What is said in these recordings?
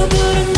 I'm good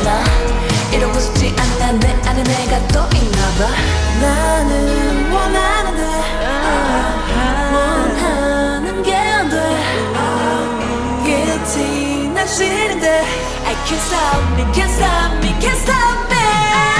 있나 이러고 싶지 않나 내 안에 내가 또 있나 봐. 나는 원하는데 원하는 게 안돼. 끝이 난 싫은데. I can't stop me can't stop me can't stop me.